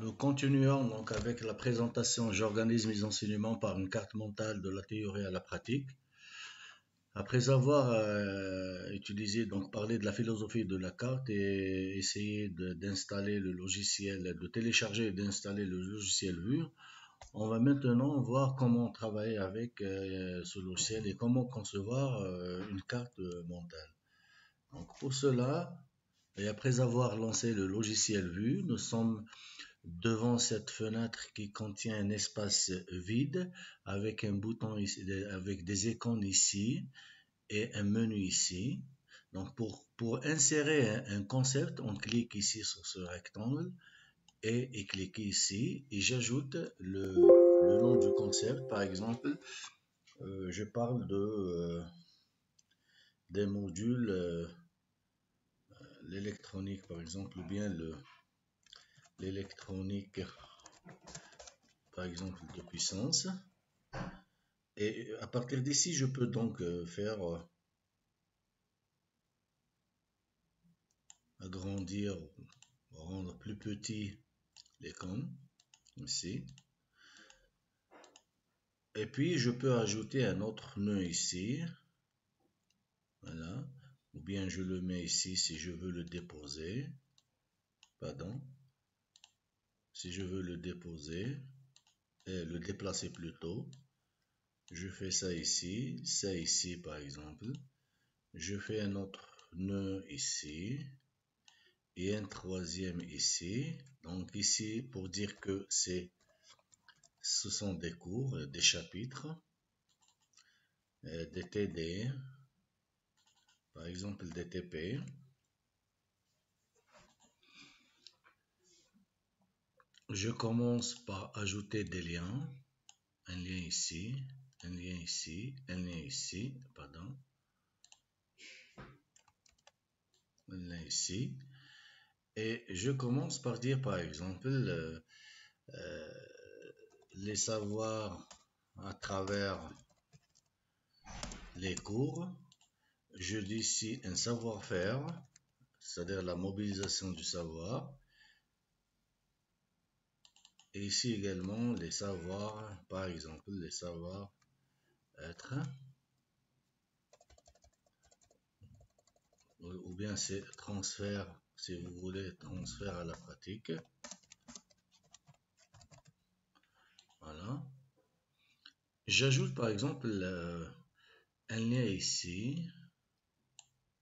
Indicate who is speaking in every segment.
Speaker 1: Nous continuons donc avec la présentation. J'organise mes enseignements par une carte mentale de la théorie à la pratique. Après avoir euh, utilisé, donc parlé de la philosophie de la carte et essayé d'installer le logiciel, de télécharger et d'installer le logiciel VUR, on va maintenant voir comment travailler avec euh, ce logiciel et comment concevoir euh, une carte mentale. Donc pour cela, et après avoir lancé le logiciel VUR, nous sommes devant cette fenêtre qui contient un espace vide avec un bouton avec des icônes ici et un menu ici. Donc pour, pour insérer un, concept, on clique ici sur ce rectangle et, et clique ici et j'ajoute le, le, nom du concept. Par exemple, euh, je parle de euh, des modules euh, l'électronique par exemple ou bien le l'électronique, par exemple, de puissance. Et à partir d'ici, je peux donc euh, faire euh, agrandir, rendre plus petit l'écran, ici. Et puis, je peux ajouter un autre nœud ici. Voilà. Ou bien je le mets ici si je veux le déposer. Pardon si je veux le déposer, le déplacer plutôt, je fais ça ici, ça ici par exemple. Je fais un autre nœud ici et un troisième ici. Donc ici, pour dire que c'est, ce sont des cours, des chapitres, des TD, par exemple des TP. Je commence par ajouter des liens. Un lien ici, un lien ici, un lien ici, pardon. Un lien ici. Et je commence par dire par exemple euh, euh, les savoirs à travers les cours. Je dis ici un savoir-faire, c'est-à-dire la mobilisation du savoir. Et ici également les savoirs, par exemple les savoirs être ou bien c'est transfert si vous voulez transfert à la pratique. Voilà. J'ajoute par exemple un lien ici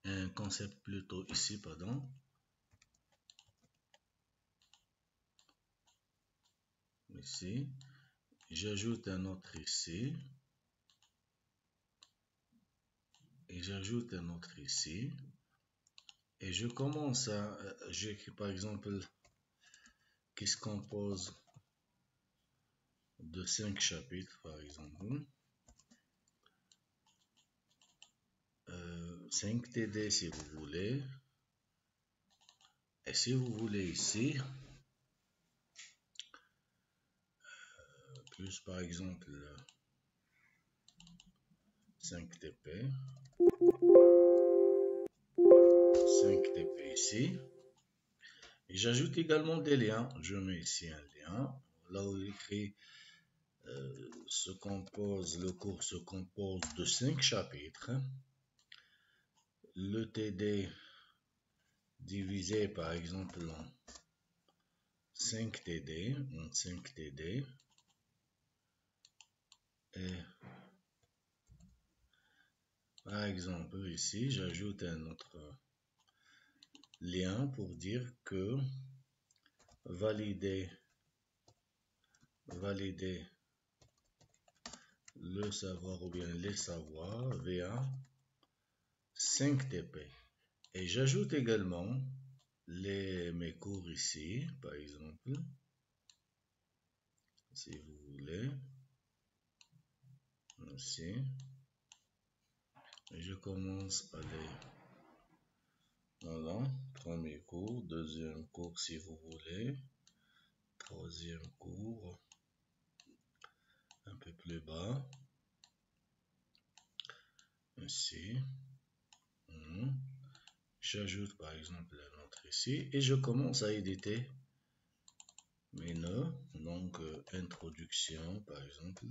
Speaker 1: un concept plutôt ici pardon ici. J'ajoute un autre ici. Et j'ajoute un autre ici. Et je commence à... Euh, j'écris par exemple qui se compose de cinq chapitres par exemple. 5 euh, TD si vous voulez. Et si vous voulez ici, plus par exemple 5 TP 5 TP ici. Et j'ajoute également des liens. Je mets ici un lien. Là où il écrit euh, se compose le cours se compose de 5 chapitres. Le TD divisé par exemple en 5 TD en 5 TD par exemple, ici, j'ajoute un autre lien pour dire que valider, valider le savoir ou bien les savoirs via 5 TP. Et j'ajoute également les, mes cours ici, par exemple, si vous voulez ici. je commence par les voilà, premier cours, deuxième cours si vous voulez, troisième cours, un peu plus bas, ici, hmm. j'ajoute par exemple la montre ici et je commence à éditer menu, donc euh, introduction par exemple,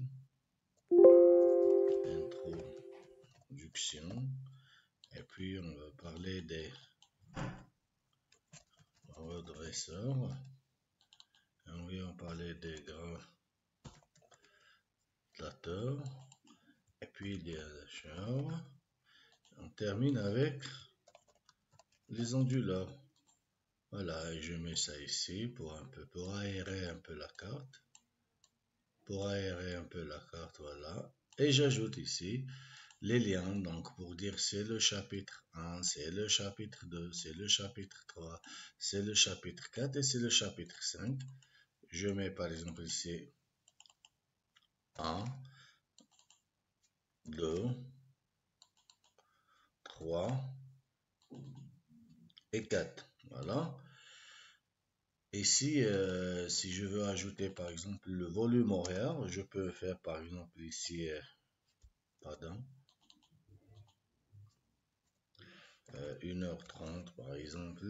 Speaker 1: introduction, et puis on va parler des redresseurs, on va parler des gradateurs, et puis des achats. On termine avec les onduleurs. Voilà, je mets ça ici pour un peu, pour aérer un peu la carte. Pour aérer un peu la carte, voilà. Et j'ajoute ici les liens, donc pour dire c'est le chapitre 1, c'est le chapitre 2, c'est le chapitre 3, c'est le chapitre 4 et c'est le chapitre 5. Je mets par exemple ici 1, 2, 3 et 4. Voilà. Ici, euh, si je veux ajouter par exemple le volume horaire, je peux faire par exemple ici, euh, pardon, 1h30 euh, par exemple.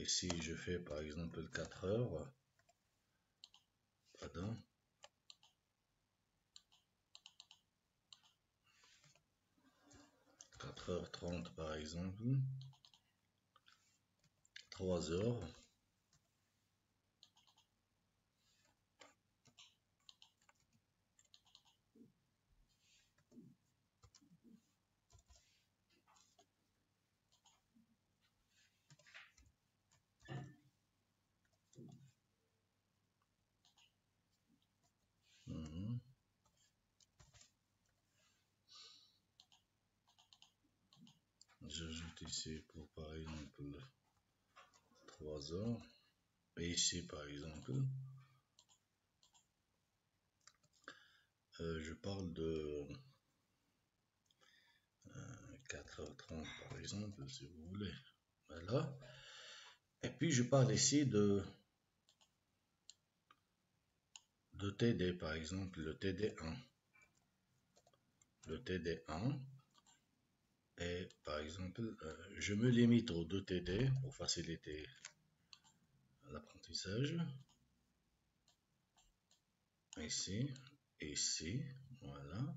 Speaker 1: ici, je fais par exemple 4 heures. Pardon. 4h30 par exemple. 3 heures. Mhm. J'ajoute ici pour par exemple 3 heures. Et ici, par exemple, euh, je parle de 4h30, euh, par exemple, si vous voulez. Voilà. Et puis, je parle ici de, de TD, par exemple, le TD1. Le TD1. Et par exemple, euh, je me limite aux deux TD pour faciliter l'apprentissage. Ici, ici, voilà.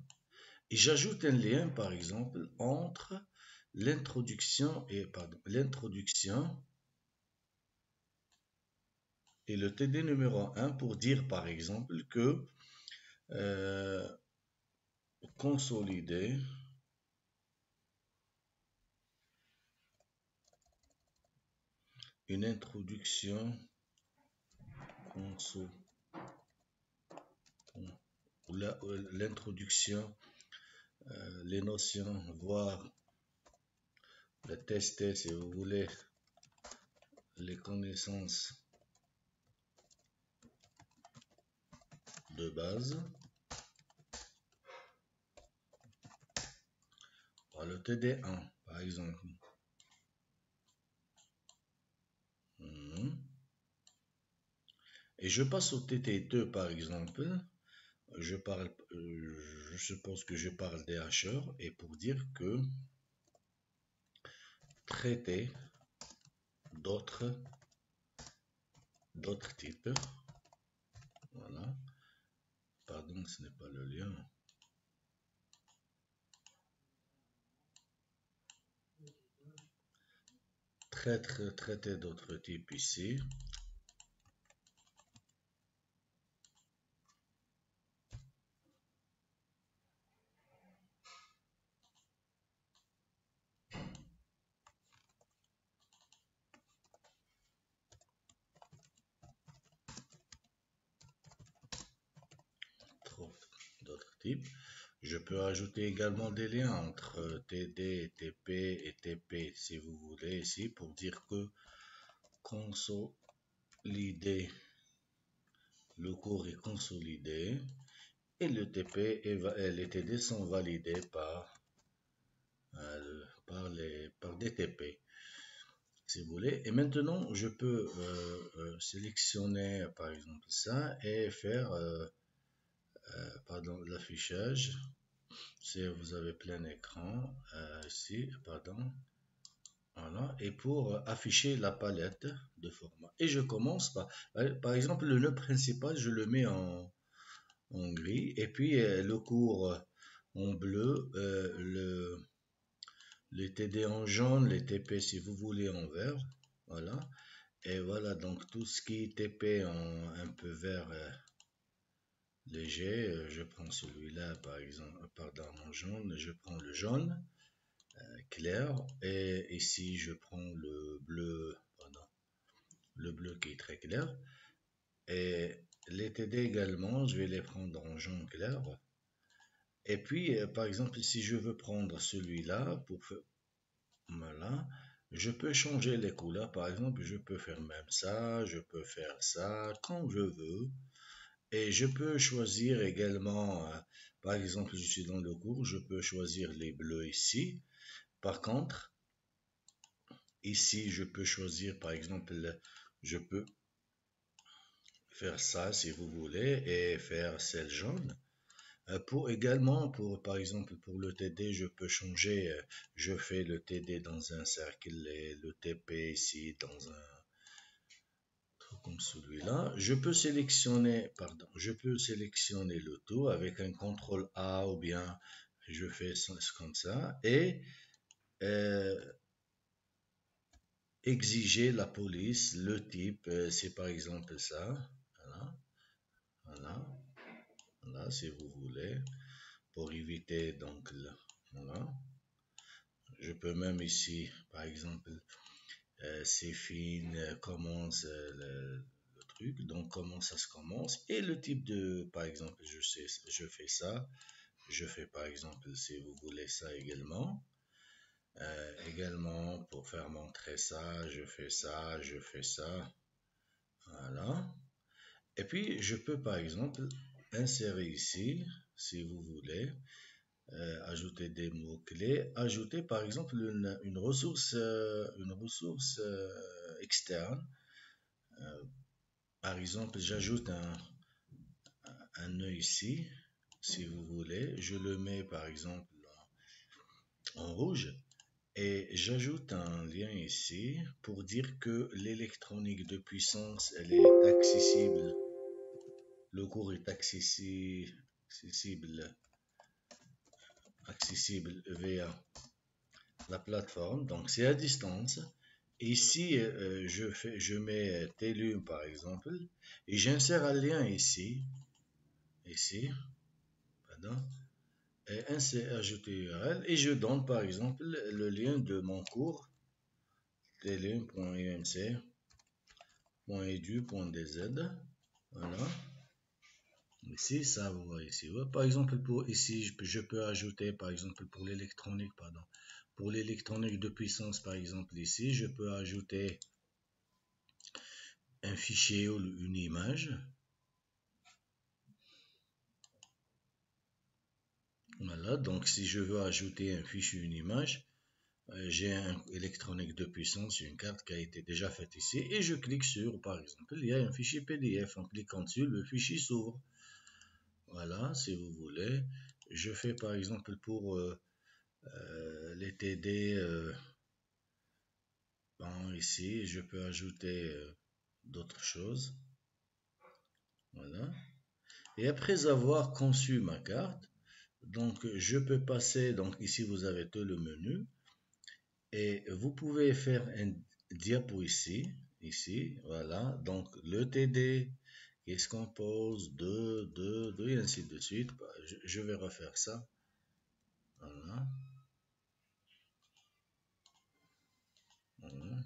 Speaker 1: Et j'ajoute un lien, par exemple, entre l'introduction et le TD numéro 1 pour dire, par exemple, que euh, consolider une introduction l'introduction, euh, les notions, voire le tester si vous voulez les connaissances de base. Par le TD1 par exemple. Et je passe au TT2 par exemple. Je parle, euh, je suppose que je parle des hacheurs et pour dire que traiter d'autres d'autres types. Voilà. Pardon, ce n'est pas le lien. Traiter, traiter d'autres types ici. Je peux ajouter également des liens entre TD, TP et TP si vous voulez ici pour dire que consolider le cours est consolidé et le TP et les TD sont validés par, euh, par, les, par des TP si vous voulez. Et maintenant, je peux euh, euh, sélectionner par exemple ça et faire euh, pardon, l'affichage. Vous avez plein écran, euh, ici, pardon, Voilà, et pour afficher la palette de format. Et je commence par, par exemple, le nœud principal, je le mets en, gris, et puis euh, le cours en bleu, euh, le, les TD en jaune, les TP si vous voulez en vert, voilà. Et voilà, donc tout ce qui est TP en un peu vert euh, léger, je prends celui-là par exemple, pardon, en jaune, je prends le jaune, clair et ici je prends le bleu pardon, le bleu qui est très clair et les TD également je vais les prendre en jaune clair et puis euh, par exemple si je veux prendre celui-là pour je peux changer les couleurs par exemple je peux faire même ça je peux faire ça quand je veux et je peux choisir également euh, par exemple je suis dans le cours je peux choisir les bleus ici par contre, ici, je peux choisir, par exemple, je peux faire ça si vous voulez et faire celle jaune. Euh, pour également, pour par exemple pour le TD, je peux changer, euh, je fais le TD dans un cercle et le TP ici dans un comme celui-là. Je peux sélectionner, pardon, je peux sélectionner le tout avec un CTRL A ou bien je fais comme ça et euh, exiger la police, le type, euh, c'est par exemple ça. Voilà. Voilà. Voilà, si vous voulez. Pour éviter donc voilà. Je peux même ici, par exemple, euh, c'est fine, commence le, truc. Donc comment ça se commence? Et le type de, par exemple, je sais, je fais ça. Je fais par exemple, si vous voulez ça également. Euh, également, pour faire montrer ça, je fais ça, je fais ça. Voilà. Et puis, je peux par exemple insérer ici, si vous voulez, euh, ajouter des mots-clés, ajouter par exemple une, ressource, euh, une ressource externe. par exemple, j'ajoute un, un nœud ici, si vous voulez. Je le mets par exemple en rouge. Et j'ajoute un lien ici pour dire que l'électronique de puissance, elle est accessible. Le cours est accessible, accessible, via la plateforme. Donc c'est à distance. Ici, euh, je, fais, je mets Telum par exemple et j'insère un lien ici. Ici. Pardon et ajouter URL et je donne par exemple le lien de mon cours télé.umc.edu.dz voilà ici ça vous voyez ici par exemple pour ici je peux ajouter par exemple pour l'électronique pardon pour l'électronique de puissance par exemple ici je peux ajouter un fichier ou une image Voilà, donc si je veux ajouter un fichier, une image, euh, j'ai un électronique de puissance, une carte qui a été déjà faite ici, et je clique sur, par exemple, il y a un fichier PDF. En cliquant dessus, le fichier s'ouvre. Voilà, si vous voulez. Je fais par exemple pour euh, euh, les TD, ici, je peux ajouter d'autres choses. Voilà. Et après avoir conçu ma carte, donc, je peux passer, donc ici vous avez tout le menu. Et vous pouvez faire un diapo ici, ici, voilà. Donc, le TD qui se compose de, de, de, et ainsi de suite. Bah, je, vais refaire ça. Voilà. voilà.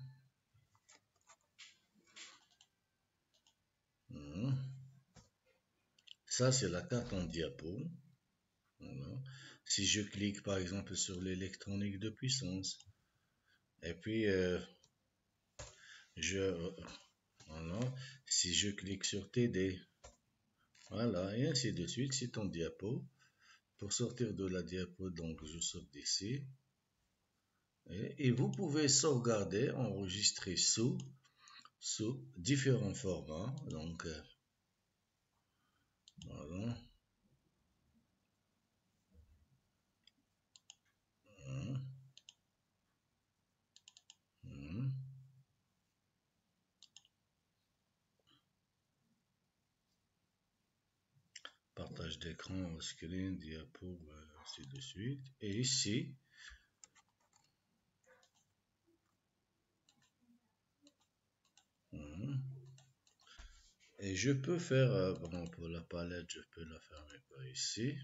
Speaker 1: Ça, c'est la carte en diapo. Si je clique par exemple sur l'électronique de puissance, et puis euh, je voilà, si je clique sur TD, voilà, et ainsi de suite, c'est en diapo. Pour sortir de la diapo, donc je sors d'ici. Et, vous pouvez sauvegarder, enregistrer sous, sous différents formats. Donc, euh, voilà. Partage d'écran, screen, diapo, ainsi de suite. Et ici, hmm. et je peux faire, euh, bon, pour la palette, je peux la fermer par ici.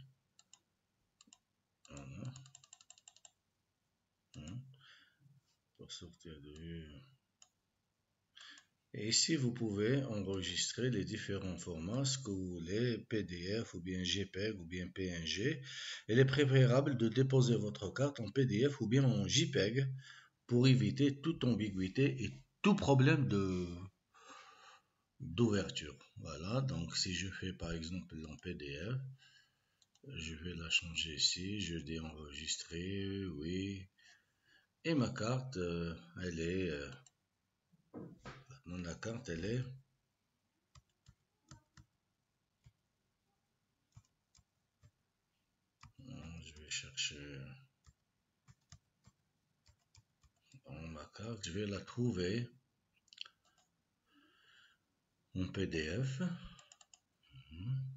Speaker 1: Voilà. Hmm. Pour sortir de. Et ici, vous pouvez enregistrer les différents formats, ce que vous voulez, PDF ou bien JPEG ou bien PNG. Il est préférable de déposer votre carte en PDF ou bien en JPEG pour éviter toute ambiguïté et tout problème de d'ouverture. Voilà, donc si je fais par exemple en PDF, je vais la changer ici, je dis enregistrer, oui. Et ma carte, euh, elle est... La carte, elle est je vais chercher. Dans ma carte, je vais la trouver. En PDF. On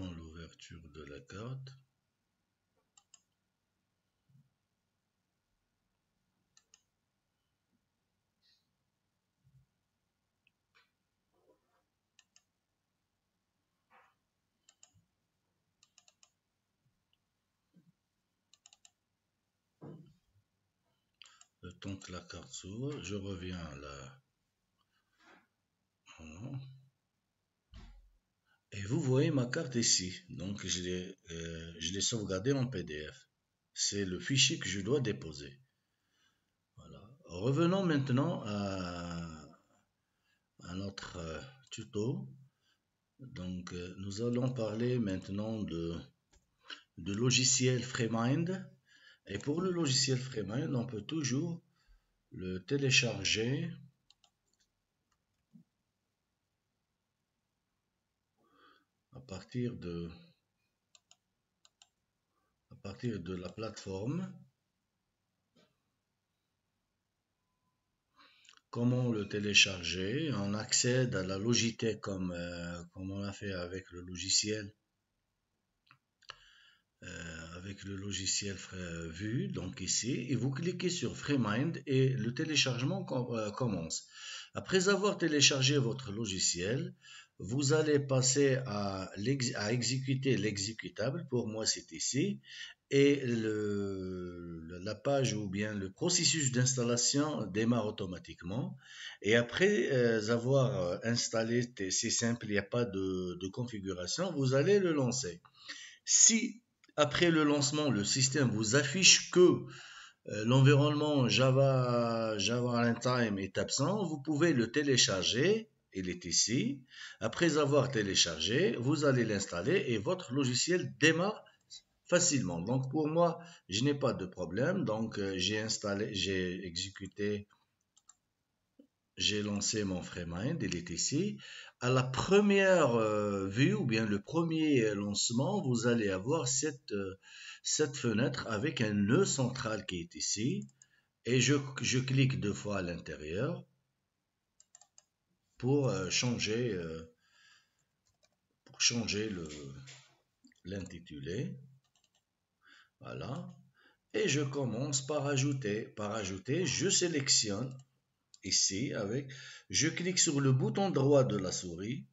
Speaker 1: l'ouverture de la carte. Le temps que la carte s'ouvre, je reviens là. Et vous voyez ma carte ici. Donc, je l'ai euh, sauvegardée en PDF. C'est le fichier que je dois déposer. Voilà. Revenons maintenant à, notre euh, tuto. Donc, euh, nous allons parler maintenant de, de logiciel FreeMind. Et pour le logiciel FreeMind, on peut toujours le télécharger partir de partir de la plateforme comment le télécharger on accède à la Logitech comme, euh, comme on a fait avec le logiciel euh, avec le logiciel Vue donc ici et vous cliquez sur FreeMind et le téléchargement euh, commence. Après avoir téléchargé votre logiciel vous allez passer à, exécuter l'exécutable. Pour moi, c'est ici. Et la page ou bien le processus d'installation démarre automatiquement. Et après euh, avoir euh, installé, c'est simple, il n'y a pas de, configuration, vous allez le lancer. Si après le lancement, le système vous affiche que euh, l'environnement Java, Java Runtime est absent, vous pouvez le télécharger il est ici. Après avoir téléchargé, vous allez l'installer et votre logiciel démarre facilement. Donc pour moi, je n'ai pas de problème. Donc euh, j'ai installé, j'ai exécuté, j'ai lancé mon FreeMind, il est ici. À la première euh, vue ou bien le premier lancement, vous allez avoir cette, euh, fenêtre avec un nœud central qui est ici. Et je clique deux fois à l'intérieur pour euh, changer, euh, pour changer le, l'intitulé. Voilà. Et je commence par ajouter. Par ajouter, je sélectionne ici avec, je clique sur le bouton droit de la souris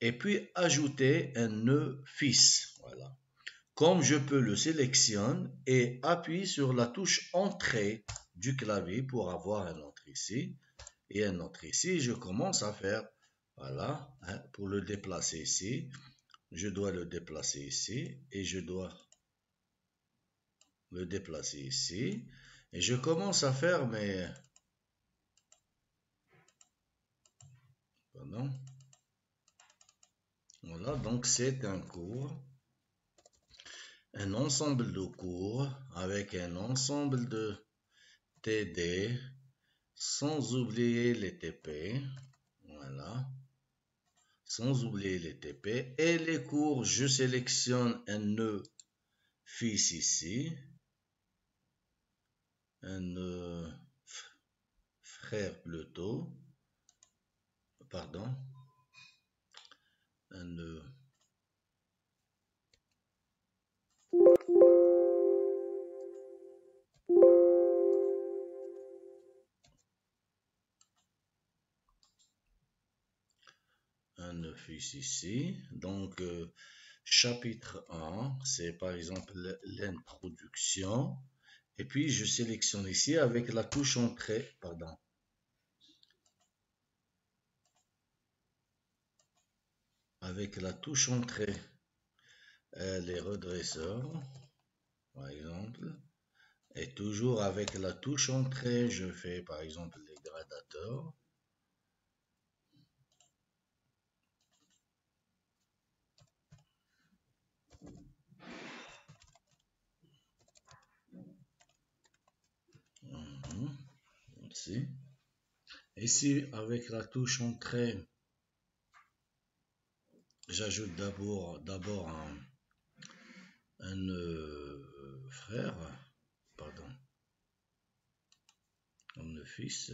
Speaker 1: et puis ajouter un nœud fils. Voilà. Comme je peux le sélectionner et appuie sur la touche entrée du clavier pour avoir un autre ici et un autre ici. Je commence à faire, voilà, hein, pour le déplacer ici. Je dois le déplacer ici et je dois le déplacer ici. Et je commence à faire mes... Pardon. Voilà, donc c'est un cours, un ensemble de cours avec un ensemble de TD, sans oublier les TP. Voilà. Sans oublier les TP. Et les cours, je sélectionne un nœud fils ici. Un nœud frère plutôt. Pardon. Un nœud fils ici. Donc, euh, chapitre 1, c'est par exemple l'introduction. Et puis, je sélectionne ici avec la touche entrée, pardon. Avec la touche entrée, euh, les redresseurs, par exemple. Et toujours avec la touche entrée, je fais par exemple les gradateurs. Ici, avec la touche entrée, j'ajoute d'abord d'abord un, euh, frère, pardon, un fils,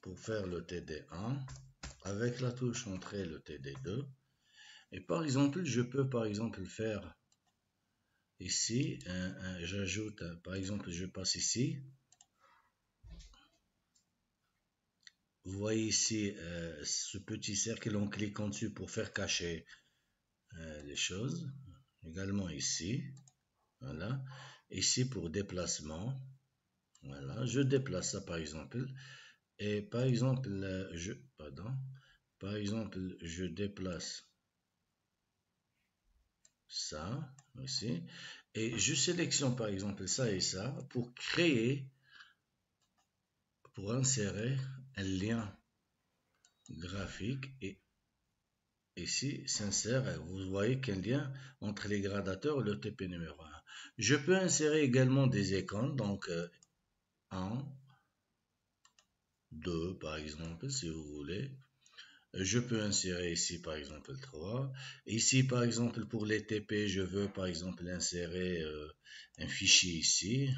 Speaker 1: pour faire le TD1, avec la touche entrée le TD2, et par exemple, je peux par exemple faire Ici, j'ajoute, par exemple, je passe ici. Vous voyez ici euh, ce petit cercle, en dessus pour faire cacher euh, les choses. Également ici, voilà. Ici pour déplacement, voilà. Je déplace ça par exemple. Et par exemple, je, pardon, par exemple, je déplace ça, ici, et je sélectionne par exemple ça et ça pour créer, pour insérer un lien graphique et ici s'insère, vous voyez qu'un lien entre les gradateurs et le TP numéro 1. Je peux insérer également des icônes, donc 1, 2 par exemple, si vous voulez, je peux insérer ici par exemple 3. Ici par exemple pour les TP, je veux par exemple insérer euh, un fichier ici.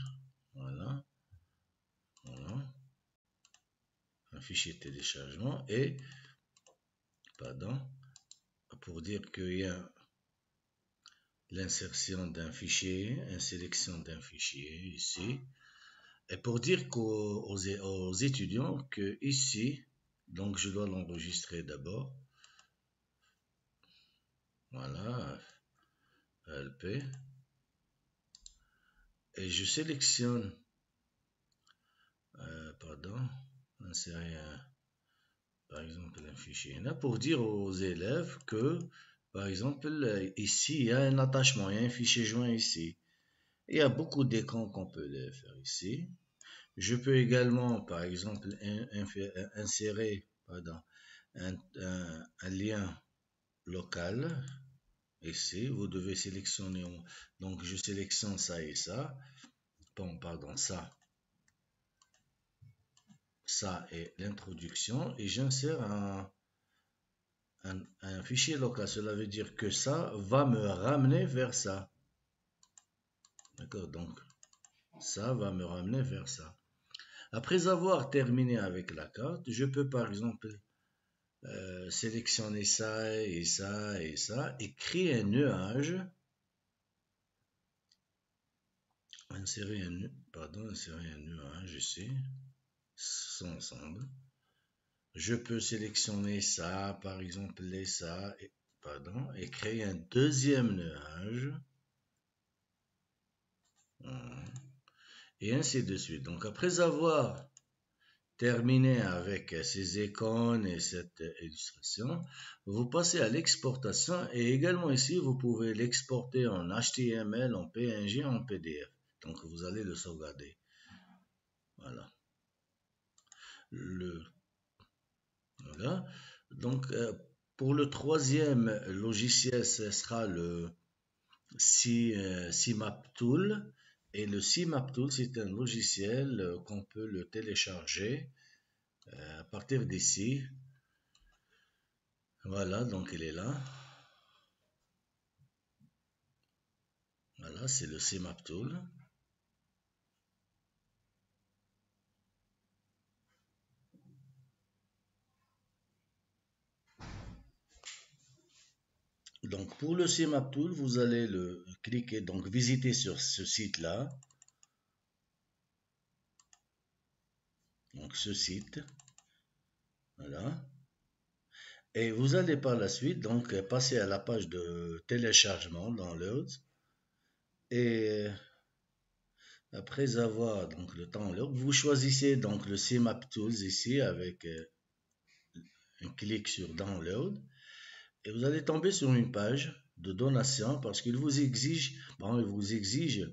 Speaker 1: Voilà. Voilà. Un fichier téléchargement et pardon pour dire qu'il y a l'insertion d'un fichier, une sélection d'un fichier ici. Et pour dire aux étudiants que ici, donc, je dois l'enregistrer d'abord. Voilà, LP. Et je sélectionne, euh, pardon, insérer par exemple un fichier là pour dire aux élèves que, par exemple, ici, il y a un attachement, il y a un fichier joint ici. Il y a beaucoup d'écrans qu'on peut faire ici. Je peux également, par exemple, insérer un, lien local. Ici, vous devez sélectionner. Donc, je sélectionne ça et ça. Bon, pardon, ça. Ça est l'introduction. Et j'insère un, un fichier local. Cela veut dire que ça va me ramener vers ça. D'accord Donc, ça va me ramener vers ça. Après avoir terminé avec la carte, je peux par exemple euh, sélectionner ça et ça et ça et créer un nuage. Insérer un, pardon, insérer un nuage ici, ensemble. Je peux sélectionner ça, par exemple, ça, et, pardon, et créer un deuxième nuage et ainsi de suite. Donc après avoir terminé avec ces icônes et cette illustration, vous passez à l'exportation et également ici, vous pouvez l'exporter en HTML, en PNG, en PDF. Donc vous allez le sauvegarder. Voilà. Le, voilà. Donc, euh, pour le troisième logiciel, ce sera le CMAP Tool. Et le CMAP Tool, c'est un logiciel euh, qu'on peut le télécharger à partir d'ici. Voilà, donc il est là. Voilà, c'est le CMAP Tool. Donc pour le CMAP Tool, vous allez le cliquer, donc visiter sur ce site-là. Donc ce site. Voilà. Et vous allez par la suite donc passer à la page de téléchargement Downloads. Et après avoir donc le temps vous choisissez donc le CMAP Tools ici avec euh, un clic sur Download et vous allez tomber sur une page de donation parce qu'il vous exige, bon, il vous exige,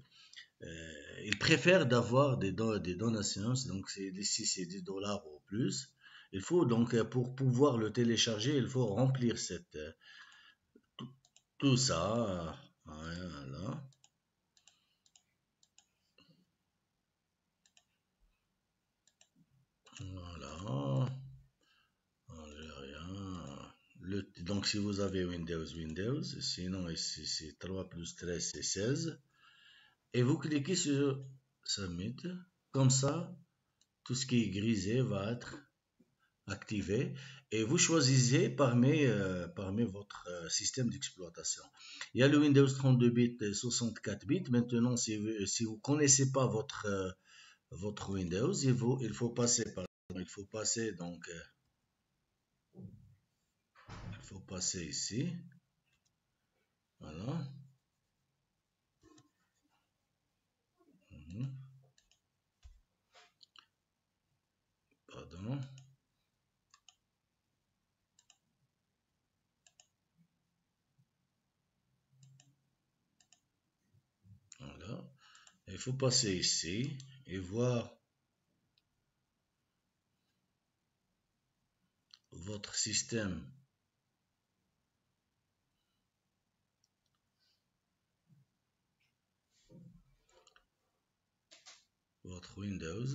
Speaker 1: euh, il préfère d'avoir des, des donations, donc ici c'est 10 dollars ou plus. Il faut donc, euh, pour pouvoir le télécharger, il faut remplir cette, euh, tout, ça. Voilà. Voilà. Donc si vous avez Windows, Windows, sinon ici c'est 3 plus 13 c'est 16. Et vous cliquez sur Submit, comme ça, tout ce qui est grisé va être activé et vous choisissez parmi, euh, parmi votre euh, système d'exploitation. Il y a le Windows 32 bits et 64 bits. Maintenant, si vous si connaissez pas votre, euh, votre Windows, il faut, il faut passer par il faut passer donc faut passer ici. Voilà. Mhm. Pardon. Voilà. Il faut passer ici et voir votre système votre Windows.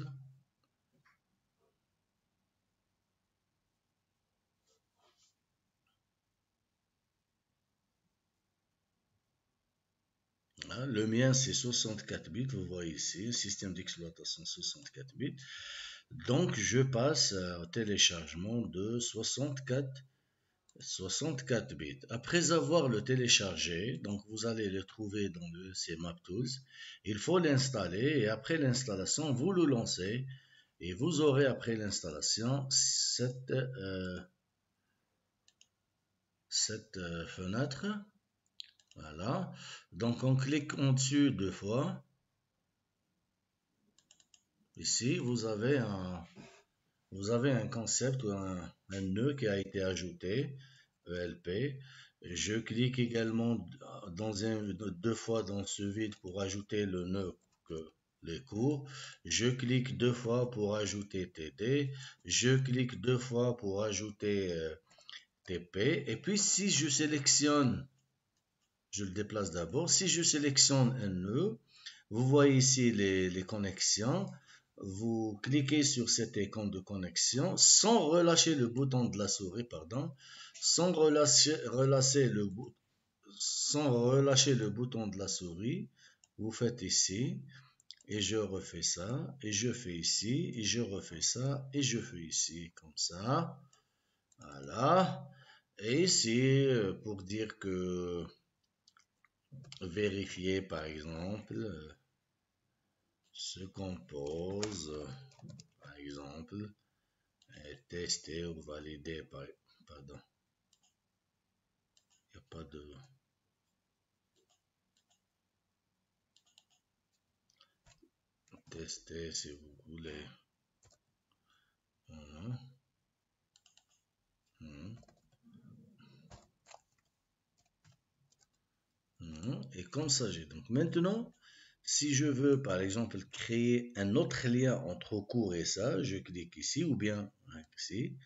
Speaker 1: Le mien, c'est 64 bits, vous voyez ici, système d'exploitation 64 bits. Donc, je passe au téléchargement de 64 64 bits. Après avoir le téléchargé, donc vous allez le trouver dans le CMap Tools, il faut l'installer et après l'installation, vous le lancez et vous aurez après l'installation cette, euh, euh, fenêtre. Voilà. Donc on clique en dessus deux fois. Ici, vous avez un, concept ou un nœud qui a été ajouté. ELP. Je clique également dans un, deux fois dans ce vide pour ajouter le nœud que les cours. Je clique deux fois pour ajouter TD. Je clique deux fois pour ajouter euh, TP. Et puis si je sélectionne, je le déplace d'abord. Si je sélectionne un nœud, vous voyez ici les, les connexions vous cliquez sur cet écran de connexion sans relâcher le bouton de la souris, pardon, sans relâcher, le, sans relâcher le bouton de la souris, vous faites ici, et je refais ça, et je fais ici, et je refais ça, et je fais ici, comme ça. Voilà. Et ici, euh, pour dire que vérifier par exemple, se compose, par exemple, est testé ou validé par, pardon, il n'y a pas de, tester si vous voulez. Voilà. Hmm. Hmm. Et comme ça, j'ai donc maintenant, si je veux, par exemple, créer un autre lien entre cours et ça, je clique ici ou bien ici.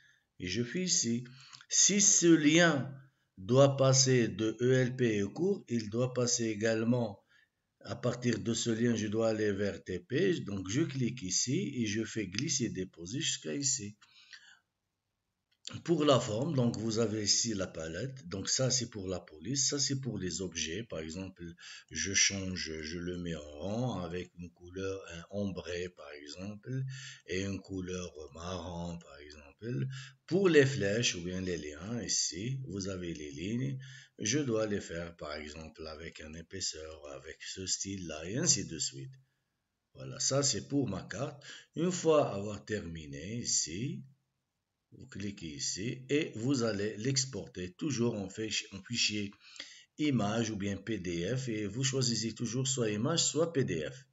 Speaker 1: et je fais ici. Si ce lien doit passer de ELP au cours, il doit passer également à partir de ce lien, je dois aller vers TP. Donc, je clique ici et je fais glisser déposer jusqu'à ici. Pour la forme, donc vous avez ici la palette. Donc ça c'est pour la police, ça c'est pour les objets. Par exemple, je change, je le mets en rang avec une couleur un par exemple et une couleur marron par exemple. Pour les flèches ou bien les liens ici, vous avez les lignes. Je dois les faire par exemple avec un épaisseur, avec ce style-là et ainsi de suite. Voilà, ça c'est pour ma carte. Une fois avoir terminé ici, vous cliquez ici et vous allez l'exporter toujours en fichier, image ou bien PDF et vous choisissez toujours soit image soit PDF.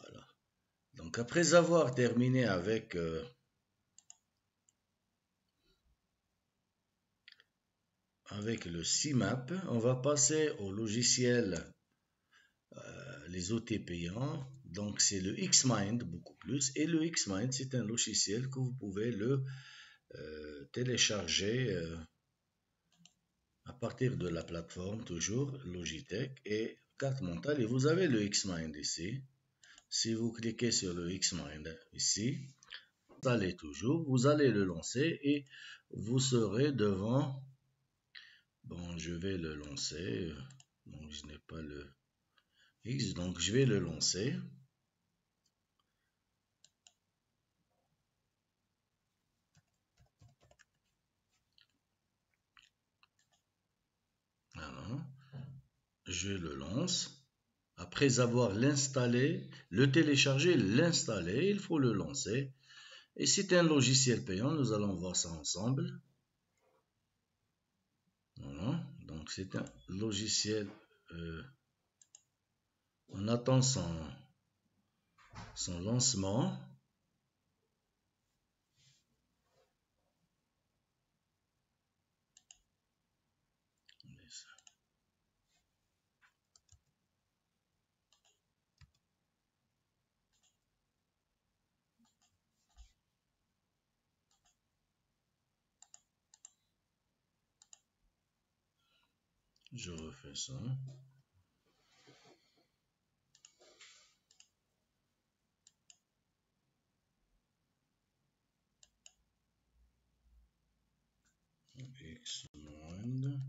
Speaker 1: Voilà. Donc après avoir terminé avec euh, avec le CMAP, on va passer au logiciel euh, les outils payants donc c'est le Xmind beaucoup plus. Et le Xmind, c'est un logiciel que vous pouvez le euh, télécharger euh, à partir de la plateforme toujours Logitech et carte mentale. Et vous avez le Xmind ici. Si vous cliquez sur le Xmind ici, vous allez toujours, vous allez le lancer et vous serez devant. Bon, je vais le lancer. Donc je n'ai pas le X, donc je vais le lancer. Je le lance. Après avoir l'installé, le télécharger, l'installer, il faut le lancer. Et c'est un logiciel payant, nous allons voir ça ensemble. Voilà, donc c'est un logiciel. Euh, on attend son lancement. Je refais ça. X moins.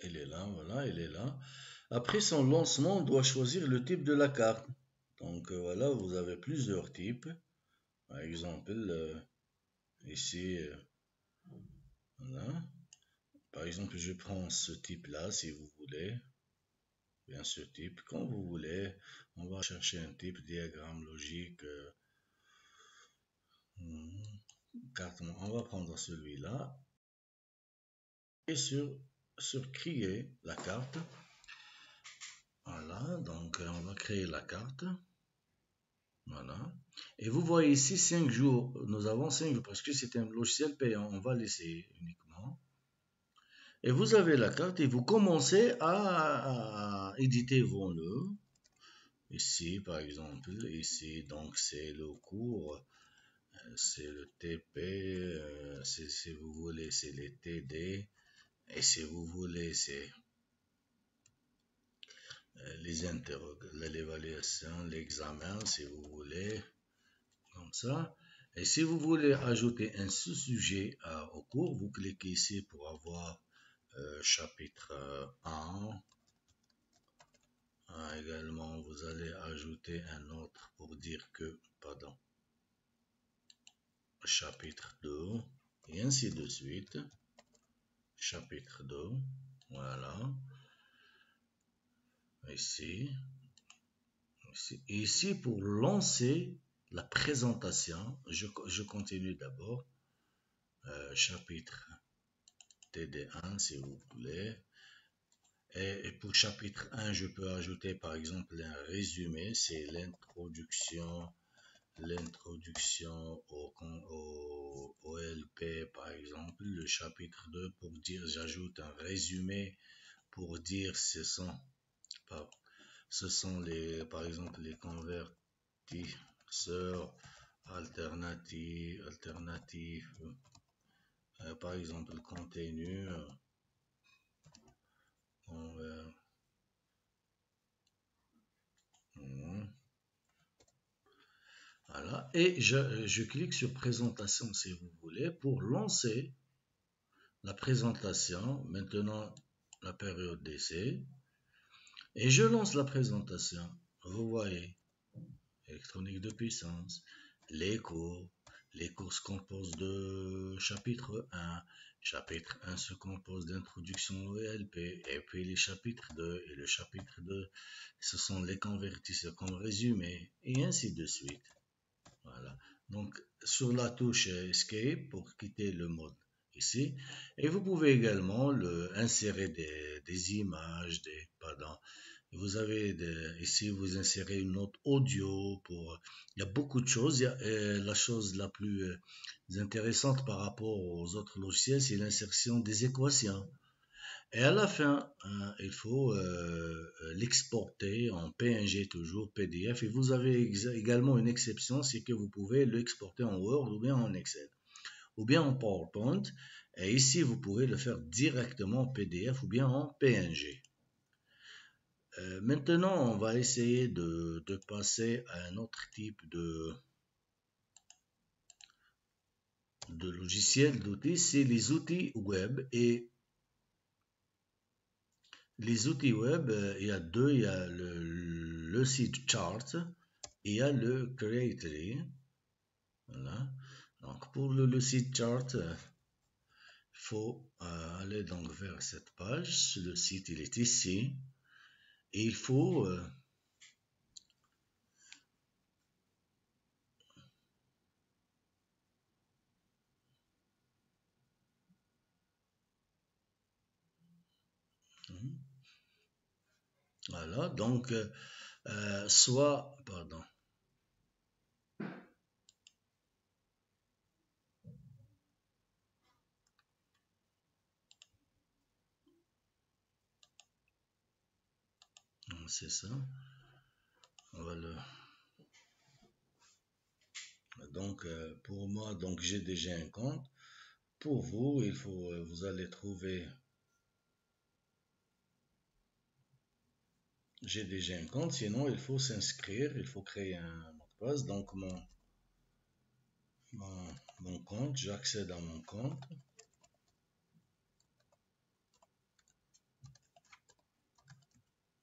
Speaker 1: Elle est là, voilà, elle est là. Après son lancement, on doit choisir le type de la carte. Donc euh, voilà, vous avez plusieurs types. Par exemple, euh, ici, euh, voilà. Par exemple, je prends ce type-là, si vous voulez. Bien ce type, quand vous voulez. On va chercher un type diagramme logique. Hmm, carte, on va prendre celui-là. Et sur, sur créer la carte, voilà, donc euh, on va créer la carte. Voilà. Et vous voyez ici 5 jours. Nous avons 5 jours parce que c'est un logiciel payant. On va laisser uniquement. Et vous avez la carte et vous commencez à, éditer vos nœuds. Ici, par exemple, ici, donc c'est le cours, euh, c'est le TP, euh, si vous voulez, c'est les TD, et si vous voulez, c'est euh, les l'évaluation, l'examen, si vous voulez, comme ça. Et si vous voulez ajouter un sous-sujet au cours, vous cliquez ici pour avoir euh, chapitre 1. Ah, également, vous allez ajouter un autre pour dire que, pardon, chapitre 2, et ainsi de suite. Chapitre 2, voilà ici, ici, pour lancer la présentation, je, continue d'abord, euh, chapitre TD1 si vous voulez. Et, pour chapitre 1, je peux ajouter par exemple un résumé, c'est l'introduction l'introduction au, au, LP, par exemple, le chapitre 2, pour dire, j'ajoute un résumé pour dire ce sont, ce sont les, par exemple, les convertisseurs alternatifs, alternatifs, euh, par exemple, le contenu, euh, Voilà. Et je, clique sur présentation si vous voulez pour lancer la présentation. Maintenant, la période d'essai. Et je lance la présentation. Vous voyez, électronique de puissance, les cours. Les cours se composent de chapitre 1. Chapitre 1 se compose d'introduction au ELP. Et puis les chapitres 2 et le chapitre 2, ce sont les convertisseurs comme résumé. Et ainsi de suite. Voilà. Donc, sur la touche Escape pour quitter le mode Et vous pouvez également le, insérer des, images, des. Vous avez ici, vous insérez une note audio pour, il y a beaucoup de choses. la chose la plus euh, intéressante par rapport aux autres logiciels, c'est l'insertion des équations. Et à la fin, hein, il faut euh, euh, l'exporter en PNG toujours, PDF. Et vous avez également une exception, c'est que vous pouvez l'exporter en Word ou bien en Excel, ou bien en PowerPoint. Et ici, vous pouvez le faire directement en PDF ou bien en PNG. Euh, maintenant, on va essayer de, de, passer à un autre type de, de logiciel, d'outils. C'est les outils web et les outils web, euh, il y a deux, il y a le, site chart et il y a le creatory. Voilà. Donc pour le, site chart, il euh, faut euh, aller donc vers cette page. Le site il est ici et il faut Voilà, donc, euh, euh, soit, pardon. C'est ça. Voilà. Donc, euh, pour moi, donc j'ai déjà un compte. Pour vous, il faut, vous allez trouver j'ai déjà un compte, sinon il faut s'inscrire, il faut créer un mot de passe. Donc mon, mon, compte, j'accède à mon compte.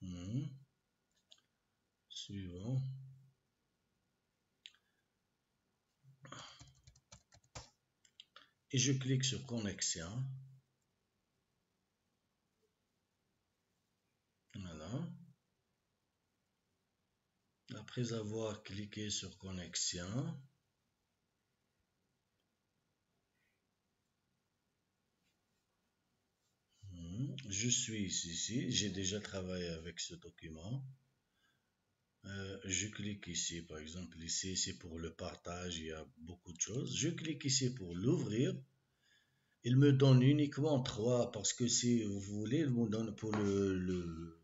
Speaker 1: Hmm. Suivant. Et je clique sur connexion. Voilà. Après avoir cliqué sur connexion, je suis ici, j'ai déjà travaillé avec ce document. Euh, je clique ici, par exemple, ici, c'est pour le partage, il y a beaucoup de choses. Je clique ici pour l'ouvrir. Il me donne uniquement trois, parce que si vous voulez, il me donne pour le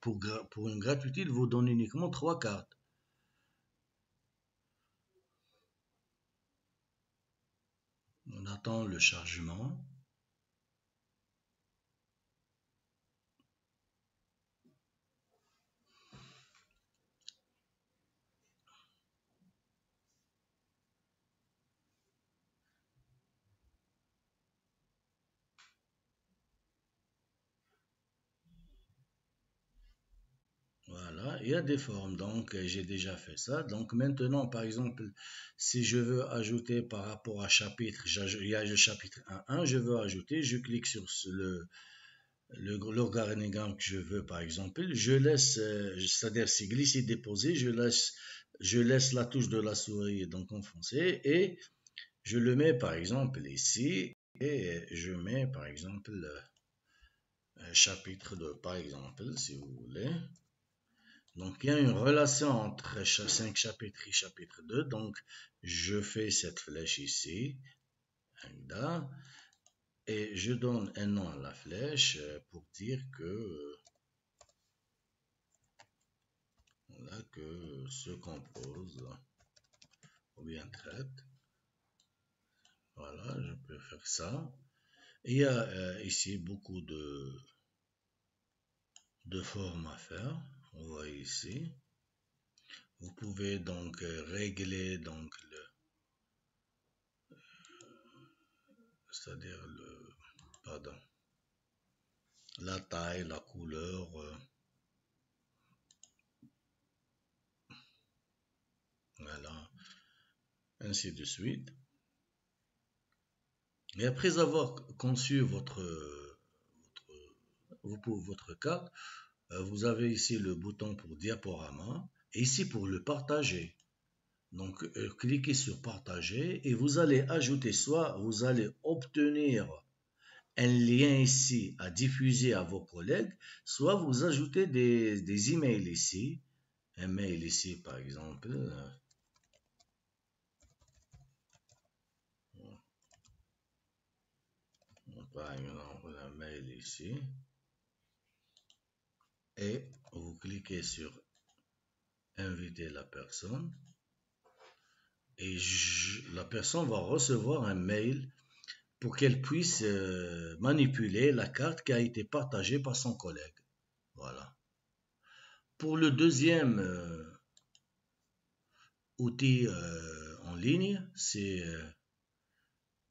Speaker 1: pour, pour une gratuité, il vous donne uniquement trois cartes. On attend le chargement. il y a des formes, donc euh, j'ai déjà fait ça. Donc maintenant, par exemple, si je veux ajouter par rapport à chapitre, il y a le chapitre 1.1, je veux ajouter, je clique sur le l'organigramme que je veux, par exemple, je laisse, euh, c'est-à-dire c'est glisser, déposer, je laisse, je laisse la touche de la souris donc enfoncée et je le mets par exemple ici et je mets par exemple chapitre 2, par exemple, si vous voulez. Donc, il y a une relation entre 5 chapitres et chapitre 2. Donc, je fais cette flèche ici. Et je donne un nom à la flèche euh, pour dire que, voilà, que se compose ou bien traite. Voilà, je peux faire ça. il y a euh, ici beaucoup de formes à faire. On voit ici. Vous pouvez donc euh, régler donc le c'est-à-dire le pardon la taille, la couleur euh, voilà ainsi de suite et après avoir conçu votre votre, votre carte euh, vous avez ici le bouton pour diaporama et ici pour le partager. Donc, euh, cliquez sur partager et vous allez ajouter soit vous allez obtenir un lien ici à diffuser à vos collègues, soit vous ajoutez des, des emails ici. Un mail ici, par exemple. Par exemple, un mail ici et vous cliquez sur inviter la personne et la personne va recevoir un mail pour qu'elle puisse euh, manipuler la carte qui a été partagée par son collègue. Voilà. Pour le deuxième euh, outil euh, en ligne, c'est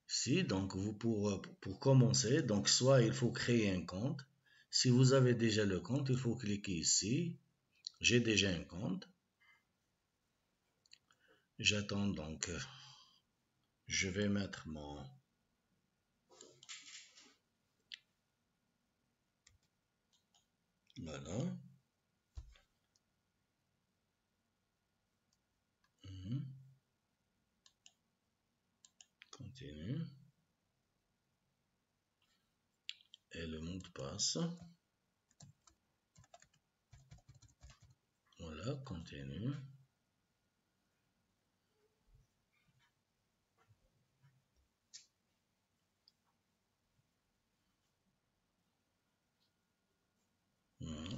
Speaker 1: si donc vous pour, pour commencer, donc soit il faut créer un compte, si vous avez déjà le compte, il faut cliquer ici. J'ai déjà un compte. J'attends donc. Je vais mettre mon... Voilà. Mhm. Continue. Et le mot de passe. Voilà, continue.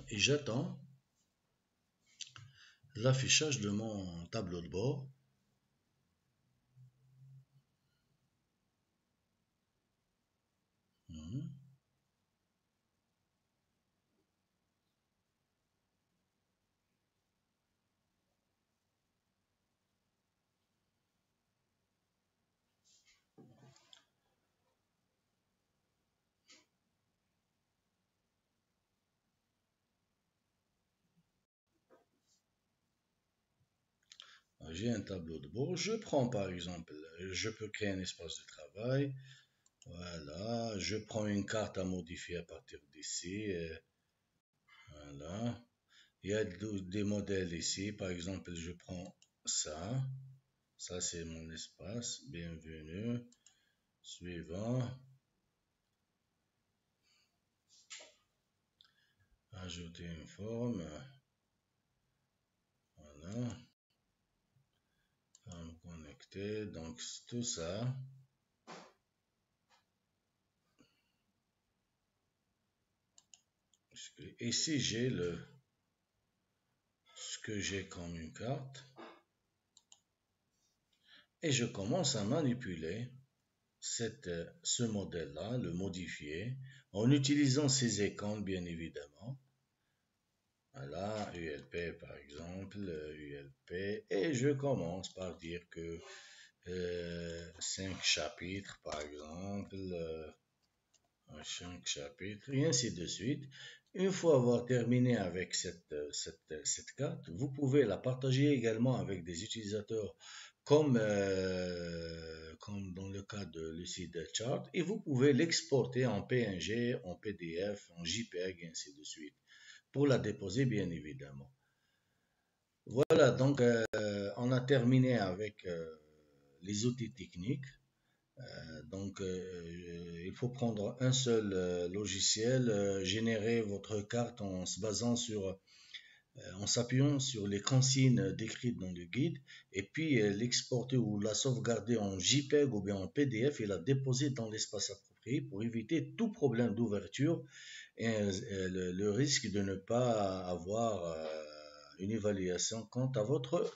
Speaker 1: Et j'attends l'affichage de mon tableau de bord. J'ai un tableau de bord. Je prends par exemple, je peux créer un espace de travail. Voilà, je prends une carte à modifier à partir d'ici. Voilà. Il y a des modèles ici. Par exemple, je prends ça. Ça, c'est mon espace. Bienvenue. Suivant. Ajouter une forme. Voilà connecter. Donc, tout ça. Ici, j'ai le ce que j'ai comme une carte. Et je commence à manipuler cette, ce modèle-là, le modifier, en utilisant ces icônes, bien évidemment. Voilà, ULP par exemple, ULP, et je commence par dire que euh, 5 chapitres par exemple, euh, 5 chapitres, et ainsi de suite. Une fois avoir terminé avec cette, cette, cette carte, vous pouvez la partager également avec des utilisateurs comme, euh, comme dans le cas de Lucid Chart, et vous pouvez l'exporter en PNG, en PDF, en JPEG, et ainsi de suite pour la déposer, bien évidemment. Voilà, donc euh, on a terminé avec euh, les outils techniques. Euh, donc, il faut prendre un seul logiciel, générer votre carte en en s'appuyant sur les consignes décrites dans le guide, et puis l'exporter ou la sauvegarder en JPEG ou bien en PDF et la déposer dans l'espace approprié pour éviter tout problème d'ouverture euh, le, risque de ne pas avoir euh, une évaluation quant à votre